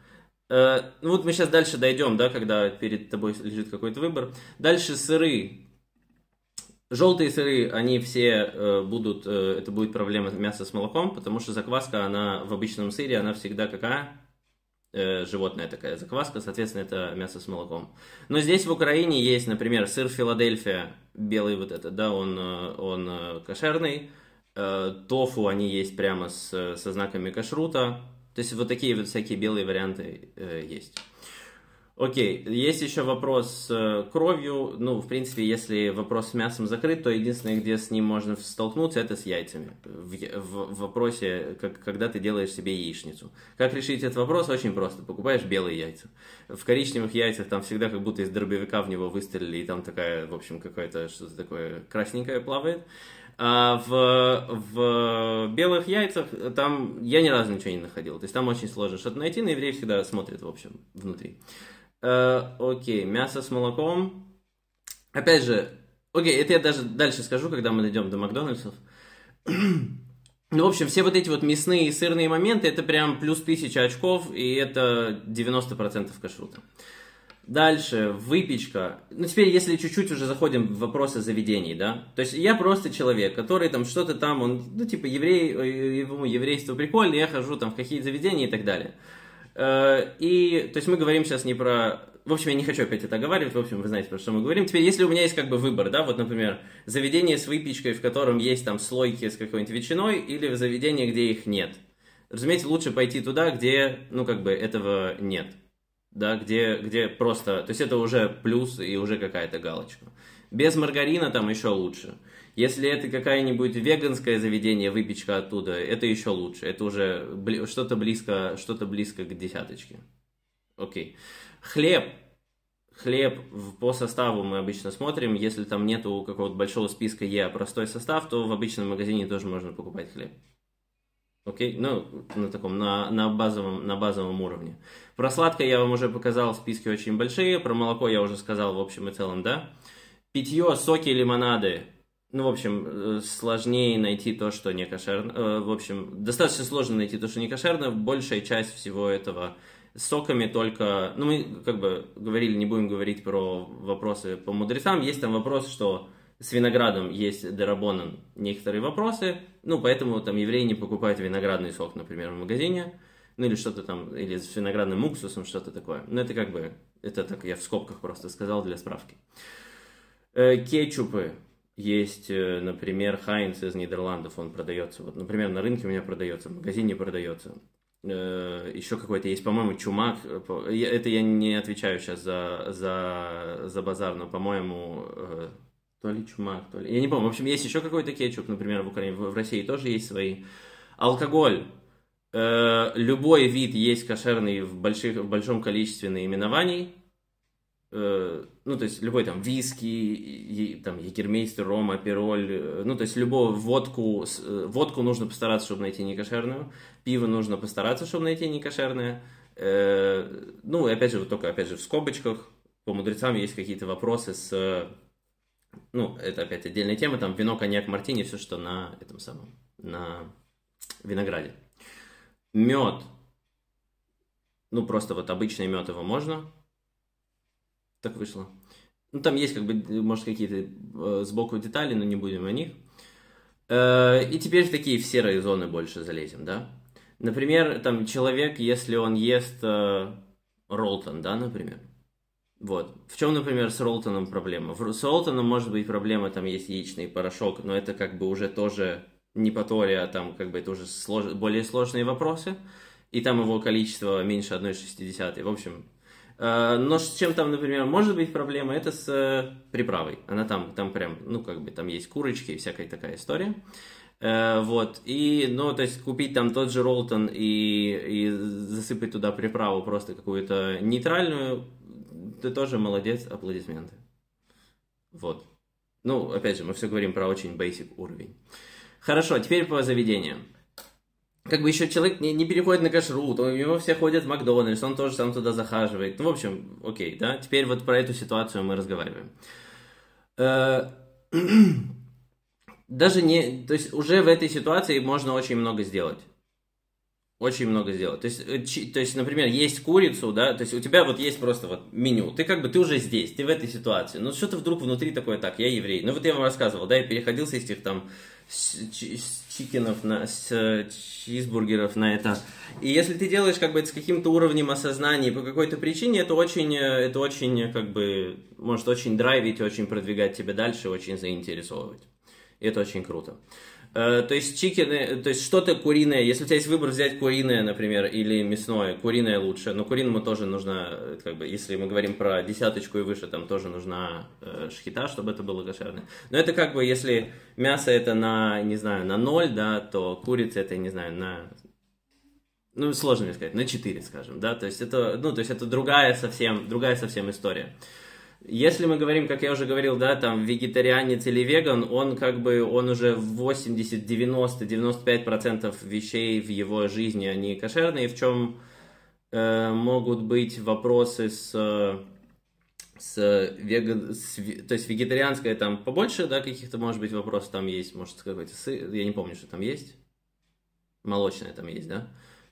Э, ну вот мы сейчас дальше дойдем, да, когда перед тобой лежит какой-то выбор. Дальше сыры. Желтые сыры, они все э, будут, э, это будет проблема мяса с молоком, потому что закваска, она в обычном сыре, она всегда какая? Э, животная такая закваска, соответственно, это мясо с молоком. Но здесь в Украине есть, например, сыр Филадельфия, белый вот этот, да, он, э, он э, кошерный. Тофу, они есть прямо с, со знаками кашрута. То есть вот такие вот всякие белые варианты э, есть. Окей, есть еще вопрос с э, кровью. Ну, в принципе, если вопрос с мясом закрыт, то единственное, где с ним можно столкнуться, это с яйцами. В, в, в вопросе, как, когда ты делаешь себе яичницу. Как решить этот вопрос? Очень просто. Покупаешь белые яйца. В коричневых яйцах там всегда как будто из дробовика в него выстрелили, и там такая, в общем, какое-то что-то такое красненькое плавает. А в, в белых яйцах там я ни разу ничего не находил. То есть там очень сложно что-то найти, но евреи всегда смотрят, в общем, внутри. Э, окей, мясо с молоком. Опять же, окей, это я даже дальше скажу, когда мы дойдем до Макдональдсов. Ну, в общем, все вот эти вот мясные и сырные моменты, это прям плюс тысяча очков, и это 90% кашрута. Дальше, выпечка. Ну, теперь, если чуть-чуть уже заходим в вопросы заведений, да. То есть, я просто человек, который там что-то там, он, ну, типа, еврей, э, ему еврейство прикольно, я хожу там в какие-то заведения и так далее. Э, и, то есть, мы говорим сейчас не про... В общем, я не хочу опять это оговаривать, в общем, вы знаете, про что мы говорим. Теперь, если у меня есть как бы выбор, да, вот, например, заведение с выпечкой, в котором есть там слойки с какой-нибудь ветчиной, или в заведение, где их нет. Разумеется, лучше пойти туда, где, ну, как бы, этого нет да, где, где просто, то есть это уже плюс и уже какая-то галочка. Без маргарина там еще лучше. Если это какая-нибудь веганское заведение, выпечка оттуда, это еще лучше. Это уже что-то близко, что-то близко к десяточке. Окей. Хлеб. Хлеб по составу мы обычно смотрим. Если там нету какого-то большого списка Е, а простой состав, то в обычном магазине тоже можно покупать хлеб. Окей, ну, на таком, на, на, базовом, на базовом уровне. Про сладкое я вам уже показал, списки очень большие. Про молоко я уже сказал в общем и целом, да. Питье, соки, лимонады. Ну, в общем, э, сложнее найти то, что не кошерно. Э, в общем, достаточно сложно найти то, что не кошерно. Большая часть всего этого соками только... Ну, мы как бы говорили, не будем говорить про вопросы по мудрецам. Есть там вопрос, что с виноградом есть Дарабонан некоторые вопросы, ну, поэтому там евреи не покупают виноградный сок, например, в магазине, ну, или что-то там, или с виноградным уксусом, что-то такое. Ну, это как бы, это так я в скобках просто сказал для справки. Э, кетчупы есть, э, например, Хайнц из Нидерландов, он продается, вот, например, на рынке у меня продается, в магазине продается. Э, еще какой-то есть, по-моему, чумак. Это я не отвечаю сейчас за, за, за базар, но, по-моему, то ли чумак, то ли... Я не помню. В общем, есть еще какой-то кетчуп, например, в Украине, в России тоже есть свои. Алкоголь. Э, любой вид есть кошерный в, больших, в большом количестве наименований. Э, ну, то есть, любой там виски, и, там, егермейстер, рома, пироль. Э, ну, то есть, любую водку, э, водку нужно постараться, чтобы найти некошерную. Пиво нужно постараться, чтобы найти некошерное. Э, ну, и опять же, вот только, опять же, в скобочках по мудрецам есть какие-то вопросы с ну, это опять отдельная тема, там вино, коньяк, мартини, все, что на этом самом, на винограде. Мед. Ну, просто вот обычный мед его можно. Так вышло. Ну, там есть, как бы, может, какие-то э, сбоку детали, но не будем о них. Э, и теперь в такие в серые зоны больше залезем, да? Например, там человек, если он ест э, ролтон, да, например. Вот. В чем, например, с ролтоном проблема? С ролтоном может быть проблема, там есть яичный порошок, но это как бы уже тоже не патория, а там как бы это уже слож... более сложные вопросы. И там его количество меньше 1,6. В общем, Э, но с чем там, например, может быть проблема, это с э, приправой. Она там, там прям, ну, как бы там есть курочки и всякая такая история. Э, вот, и, ну, то есть купить там тот же роллтон и, и засыпать туда приправу просто какую-то нейтральную, ты тоже молодец, аплодисменты. Вот. Ну, опять же, мы все говорим про очень basic уровень. Хорошо, теперь по заведениям как бы еще человек не, не переходит на кашрут, у него все ходят в Макдональдс, он тоже сам туда захаживает. Ну, в общем, окей, да, теперь вот про эту ситуацию мы разговариваем. Э, даже не, то есть уже в этой ситуации можно очень много сделать. Очень много сделать. То есть, э, то есть, например, есть курицу, да, то есть у тебя вот есть просто вот меню. Ты как бы, ты уже здесь, ты в этой ситуации. Но что-то вдруг внутри такое, так, я еврей. Ну вот я вам рассказывал, да, я переходил с этих там с, с чикенов, на, с чизбургеров на это. И если ты делаешь как бы это с каким-то уровнем осознания по какой-то причине, это очень, это очень как бы может очень драйвить, очень продвигать тебя дальше, очень заинтересовывать. И это очень круто. Э, то есть чикены, то есть что-то куриное, если у тебя есть выбор взять куриное, например, или мясное, куриное лучше, но куриному тоже нужно, э, как бы, если мы говорим про десяточку и выше, там тоже нужна э, шхита, чтобы это было кошерное. Но это как бы, если мясо это на, не знаю, на 0, да, то курица это, не знаю, на ну, сложно мне сказать, на 4, скажем, да, то есть это, ну, то есть это другая совсем, другая совсем история. Если мы говорим, как я уже говорил, да, там, вегетарианец или веган, он как бы, он уже 80, 90, 95 процентов вещей в его жизни, они кошерные, в чем э, могут быть вопросы с, с веган, с, то есть вегетарианское там побольше, да, каких-то, может быть, вопросов там есть, может, какой-то сыр, я не помню, что там есть, молочное там есть, да,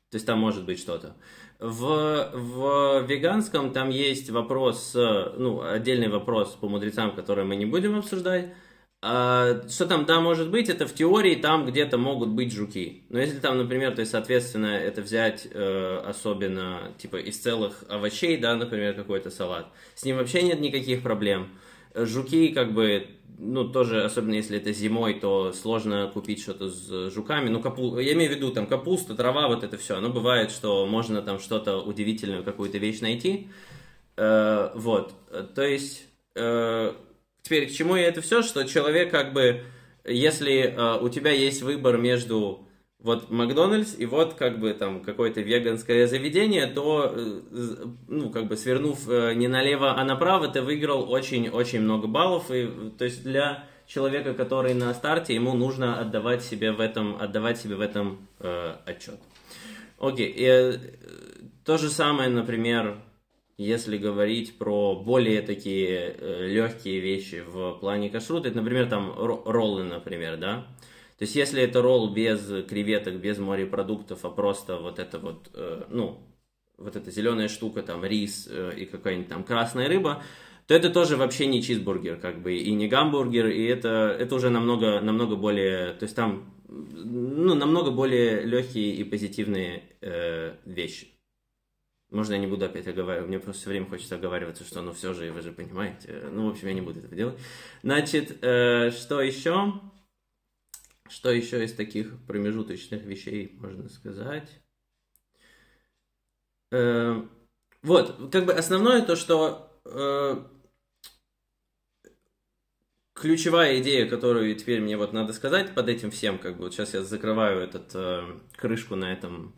то есть там может быть что-то. В, в веганском там есть вопрос, ну, отдельный вопрос по мудрецам, который мы не будем обсуждать. А, что там, да, может быть, это в теории там где-то могут быть жуки. Но если там, например, то есть, соответственно, это взять э, особенно, типа, из целых овощей, да, например, какой-то салат, с ним вообще нет никаких проблем. Жуки, как бы, ну, тоже, особенно если это зимой, то сложно купить что-то с жуками. Ну, капу... я имею в виду, там, капуста, трава, вот это все. Оно бывает, что можно там что-то удивительную, какую-то вещь найти. Э, вот, то есть, э, теперь к чему я это все, что человек как бы, если э, у тебя есть выбор между вот Макдональдс и вот как бы там какое-то веганское заведение, то, э, ну, как бы свернув э, не налево, а направо, ты выиграл очень-очень много баллов. И, то есть для человека, который на старте, ему нужно отдавать себе в этом, отдавать себе в этом э, отчет. Окей, и, э, то же самое, например, если говорить про более такие э, легкие вещи в плане кашрута, это, например, там роллы, например, да, то есть, если это ролл без креветок, без морепродуктов, а просто вот это вот, э, ну, вот эта зеленая штука, там, рис э, и какая-нибудь там красная рыба, то это тоже вообще не чизбургер, как бы, и не гамбургер, и это, это уже намного, намного более, то есть там, ну, намного более легкие и позитивные э, вещи. Можно я не буду опять оговаривать, мне просто все время хочется оговариваться, что ну все же, вы же понимаете. Ну, в общем, я не буду это делать. Значит, э, что еще? Что еще из таких промежуточных вещей можно сказать? Э, вот, как бы основное то, что э, ключевая идея, которую теперь мне вот надо сказать под этим всем, как бы вот сейчас я закрываю этот э, крышку на этом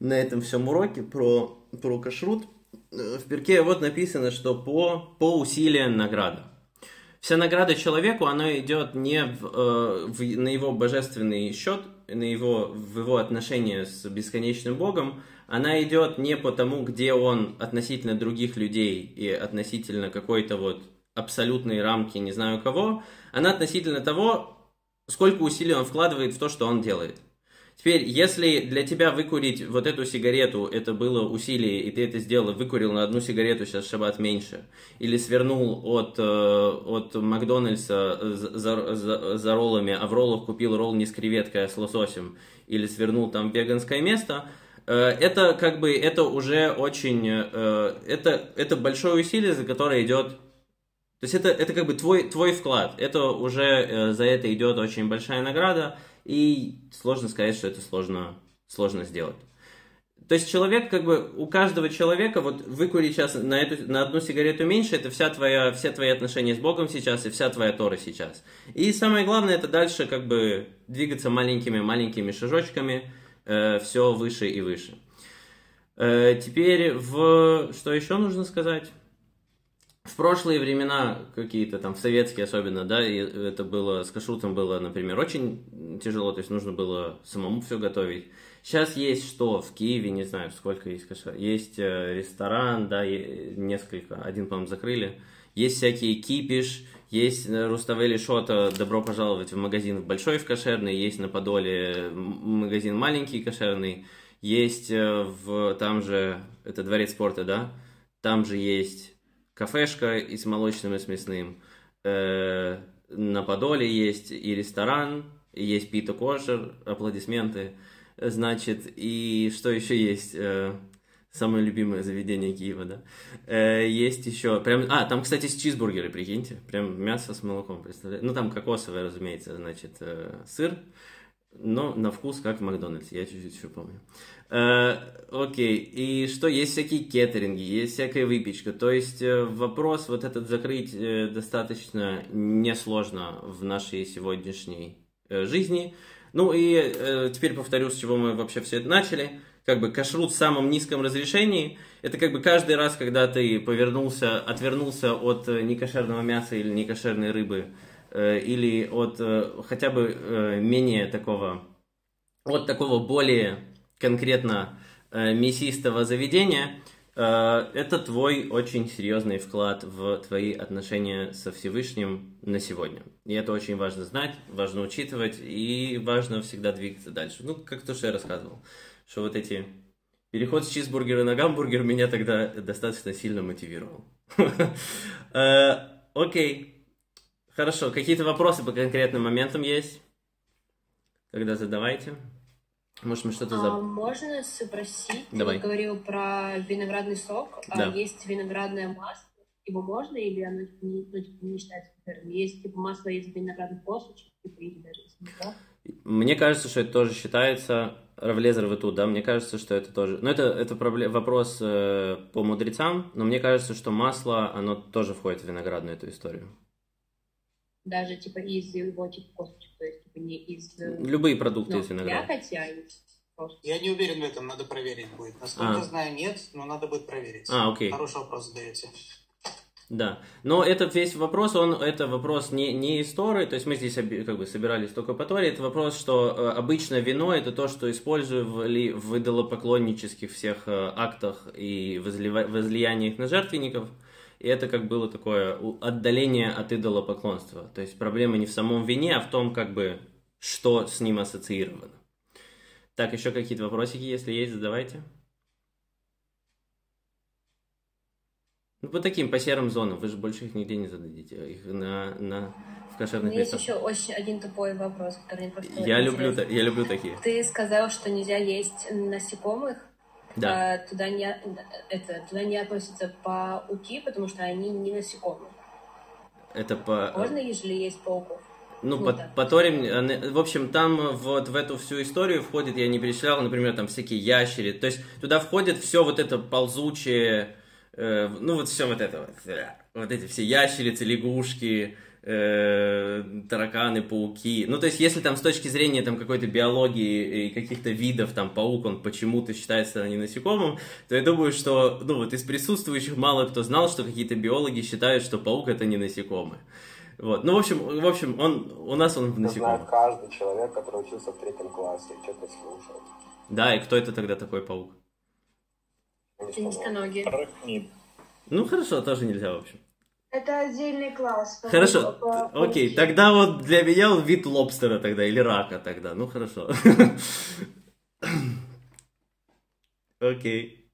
на этом всем уроке про про кашрут. Э, в перке вот написано, что по по усилиям награда вся награда человеку, она идет не в, э, в, на его божественный счет, на его, в его отношения с бесконечным Богом, она идет не по тому, где он относительно других людей и относительно какой-то вот абсолютной рамки не знаю кого, она относительно того, сколько усилий он вкладывает в то, что он делает. Теперь, если для тебя выкурить вот эту сигарету, это было усилие, и ты это сделал, выкурил на одну сигарету, сейчас шаббат меньше, или свернул от, э, от Макдональдса за, за, за роллами, а в роллах купил ролл не с креветкой, а с лососем, или свернул там веганское место, э, это как бы, это уже очень, э, это, это большое усилие, за которое идет то есть это, это как бы твой, твой вклад, это уже э, за это идет очень большая награда, и сложно сказать, что это сложно, сложно сделать. То есть человек, как бы, у каждого человека, вот выкурить сейчас на, эту, на одну сигарету меньше, это вся твоя, все твои отношения с Богом сейчас и вся твоя Тора сейчас. И самое главное, это дальше как бы двигаться маленькими-маленькими шажочками, э, все выше и выше. Э, теперь, в, что еще нужно сказать? В прошлые времена какие-то там, в советские особенно, да, это было, с кашрутом было, например, очень тяжело, то есть нужно было самому все готовить. Сейчас есть что в Киеве, не знаю, сколько есть кашер. Есть э, ресторан, да, несколько, один, по-моему, закрыли. Есть всякие кипиш, есть Руставели Шота, добро пожаловать в магазин большой в кошерный, есть на Подоле магазин маленький кошерный, есть э, в, там же, это дворец спорта, да, там же есть кафешка и с молочным, и с мясным. Э, на Подоле есть и ресторан, и есть пита кошер, аплодисменты. Значит, и что еще есть? Э, самое любимое заведение Киева, да. Э, есть еще, прям, а, там, кстати, чизбургеры, прикиньте, прям мясо с молоком, представляете. Ну, там кокосовое, разумеется, значит, э, сыр, но на вкус как в Макдональдсе, я чуть-чуть еще помню. Э, окей, и что, есть всякие кеттеринги, есть всякая выпечка, то есть э, вопрос вот этот закрыть э, достаточно несложно в нашей сегодняшней э, жизни. Ну и э, теперь повторю, с чего мы вообще все это начали. Как бы кашрут в самом низком разрешении, это как бы каждый раз, когда ты повернулся, отвернулся от некошерного мяса или некошерной рыбы, Э, или от э, хотя бы э, менее такого, от такого более конкретно мясистого заведения, это твой очень серьезный вклад в твои отношения со Всевышним на сегодня. И это очень важно знать, важно учитывать и важно всегда двигаться дальше. Ну, как то, что я рассказывал, что вот эти переход с чизбургера на гамбургер меня тогда достаточно сильно мотивировал. Окей. Хорошо, какие-то вопросы по конкретным моментам есть? Тогда задавайте. Может, мы что-то забыли? А, можно спросить? Давай. Ты говорил про виноградный сок. А да. А есть виноградное масло. Его можно или оно не, ну, типа, не считается Есть типа масло из виноградных косточек, типа, или даже из Мне кажется, что это тоже считается. Равлезер вы тут, да? Мне кажется, что это тоже... Ну, это, это проблем... вопрос э, по мудрецам, но мне кажется, что масло, оно тоже входит в виноградную эту историю даже типа из его типа косточек, то есть типа не из... Э, Любые продукты ну, из винограда. А из я не уверен в этом, надо проверить будет. Насколько а. знаю, нет, но надо будет проверить. А, окей. Хороший вопрос задаете. Да, но этот весь вопрос, он, это вопрос не, не истории, то есть мы здесь как бы собирались только по Торе, это вопрос, что э, обычно вино это то, что использовали в идолопоклоннических всех э, актах и возлива, возлияниях на жертвенников, и это как было такое отдаление от идолопоклонства. То есть проблема не в самом вине, а в том, как бы, что с ним ассоциировано. Так, еще какие-то вопросики, если есть, задавайте. Ну, по таким, по серым зонам. Вы же больше их нигде не зададите. Их на, на, в кошерных У есть еще очень один тупой вопрос, который мне просто я люблю, я люблю такие. Ты сказал, что нельзя есть насекомых. Да. А, туда, не, это, туда не относятся пауки, потому что они не насекомые. Это по... Можно, если есть пауков? Ну, ну по, да. по Торе, в общем, там вот в эту всю историю входит, я не перечислял, например, там всякие ящери, то есть туда входит все вот это ползучее, э, ну вот все вот это вот, э, вот эти все ящерицы, лягушки, э, тараканы, пауки. Ну, то есть, если там с точки зрения там какой-то биологии и каких-то видов, там, паук, он почему-то считается не насекомым, то я думаю, что, ну, вот из присутствующих мало кто знал, что какие-то биологи считают, что паук это не насекомый. Вот. Ну, в общем, в общем, он, у нас он в насекомых. Знает каждый человек, который учился в третьем классе, что-то слушал. Да, и кто это тогда такой паук? Арахнит. Ну, хорошо, тоже нельзя, в общем. Это отдельный класс. Хорошо, по- окей, тогда вот для меня он вид лобстера тогда, или рака тогда, ну хорошо. Окей.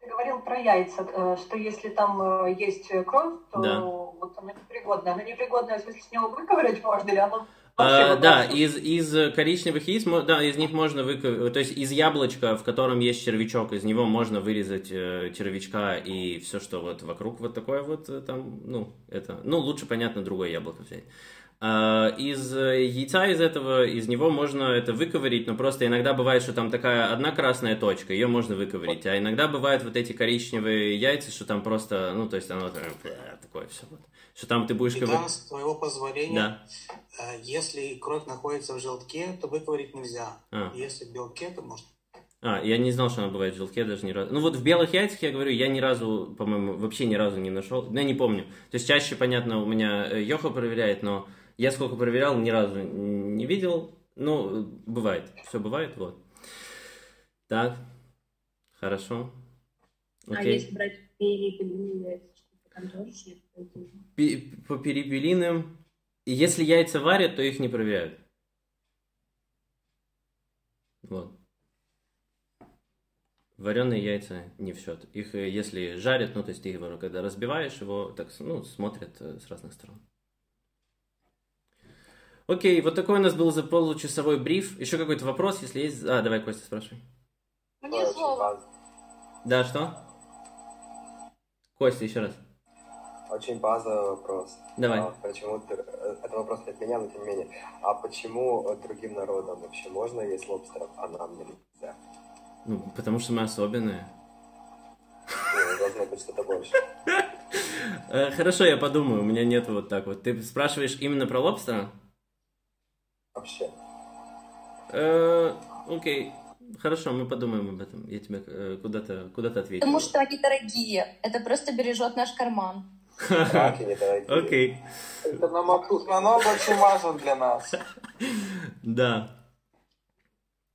Ты говорил про яйца, э, что если там э, есть кровь, то Да. вот она непригодна. Она непригодная, в смысле, с него выковырять можно, или она А, вообще да, из, из коричневых яиц, да, из них можно выковырять, то есть из яблочка, в котором есть червячок, из него можно вырезать э, червячка и все, что вот вокруг вот такое вот э, там, ну, это, ну, лучше, понятно, другое яблоко взять. Из э, яйца из этого, из него можно это выковырить, но просто иногда бывает, что там такая одна красная точка, ее можно выковырить, а иногда бывают вот эти коричневые яйца, что там просто, ну, то есть оно э, такое все вот, что там ты будешь. Итан, с твоего позволения, Да. э, если кровь находится в желтке, то выковырить нельзя. А. Если в белке, то можно. А, я не знал, что она бывает в желтке даже ни разу. Ну вот в белых яйцах, я говорю, я ни разу, по-моему, вообще ни разу не нашел. Ну, я не помню. То есть чаще, понятно, у меня э, Йоха проверяет, но я сколько проверял, ни разу не видел. Ну, бывает. Все бывает, вот. Так. Хорошо. А Окей. если брать перепелиные яйца, По перепелиным. И Если яйца варят, то их не проверяют. Вот. Вареные яйца не в счет. Их, э, если жарят, ну, то есть ты его, когда разбиваешь его, так, ну, смотрят э, с разных сторон. Окей, вот такой у нас был за получасовой бриф. Еще какой-то вопрос, если есть? А, давай, Костя, спрашивай. Мне слово. Да, что? Костя, еще раз. Очень базовый вопрос. Давай. А почему э, это вопрос не от меня, но тем не менее. А почему э, другим народам вообще можно есть лобстеров, а нам нельзя? Ну, потому что мы особенные. Ну, должно быть что-то больше. Э, Хорошо, я подумаю, у меня нет вот так вот. Ты спрашиваешь именно про лобстера? Вообще. Окей, хорошо, мы подумаем об этом. Я тебе э, куда-то куда ответил. Потому что они дорогие. Это просто бережет наш карман. Окей, Это намного, намного очень важно для нас. да.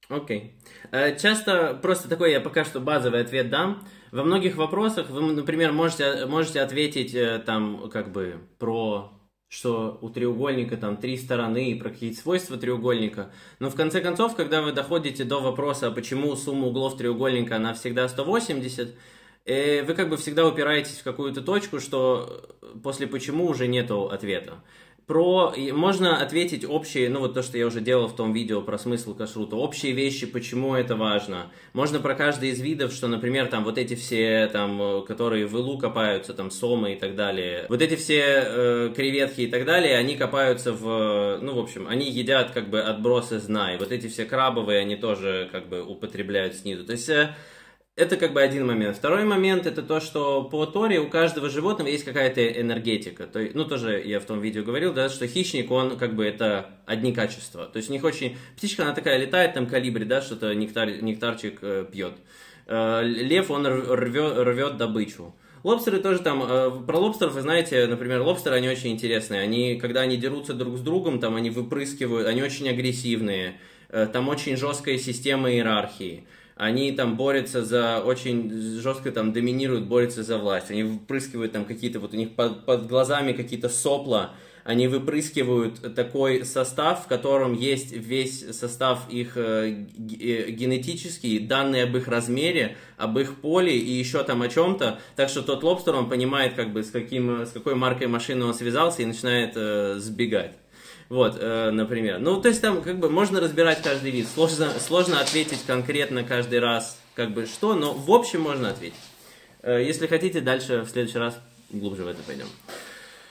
Окей. Э, Часто просто такой я пока что базовый ответ дам. Во многих вопросах вы, например, можете, можете ответить э, там как бы про что у треугольника там три стороны и про какие-то свойства треугольника. Но в конце концов, когда вы доходите до вопроса, почему сумма углов треугольника, она всегда 180, э, вы как бы всегда упираетесь в какую-то точку, что после почему уже нету ответа. Про можно ответить общие, ну вот то, что я уже делал в том видео про смысл кашрута, общие вещи, почему это важно. Можно про каждый из видов, что, например, там вот эти все, там, э, которые в илу копаются, там, сомы и так далее, вот эти все э, креветки и так далее, они копаются в, э, ну, в общем, они едят как бы отбросы зна, вот эти все крабовые, они тоже как бы употребляют снизу. То есть э, это как бы один момент. Второй момент это то, что по Торе у каждого животного есть какая-то энергетика. То, есть, ну, тоже я в том видео говорил, да, что хищник, он как бы это одни качества. То есть у них очень... Птичка, она такая летает, там калибри, да, что-то нектар, нектарчик э, пьет. Э, лев, он рвет, рвет добычу. Лобстеры тоже там, э, про лобстеров вы знаете, например, лобстеры, они очень интересные. Они, когда они дерутся друг с другом, там они выпрыскивают, они очень агрессивные. Э, там очень жесткая система иерархии они там борются за очень жестко там доминируют, борются за власть. Они выпрыскивают там какие-то вот у них под, под глазами какие-то сопла. Они выпрыскивают такой состав, в котором есть весь состав их э, э, генетический, данные об их размере, об их поле и еще там о чем-то. Так что тот лобстер, он понимает, как бы, с, каким, с какой маркой машины он связался и начинает э, сбегать. Вот, э, например. Ну, то есть там как бы можно разбирать каждый вид. Сложно, сложно ответить конкретно каждый раз, как бы что, но в общем можно ответить. Э, если хотите, дальше в следующий раз глубже в это пойдем.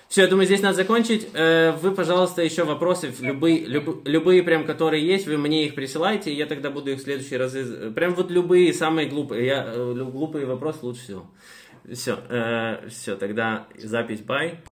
Все, я думаю, здесь надо закончить. Э, Вы, пожалуйста, еще вопросы, любые, люб- любые прям, которые есть, вы мне их присылайте, и я тогда буду их в следующие разы... Прям вот любые, самые глупые, я, э, глупые вопросы лучше всего. Все, все, тогда запись бай.